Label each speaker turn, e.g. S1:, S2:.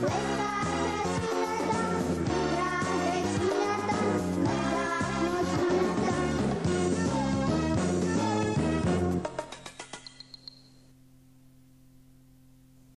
S1: Pray.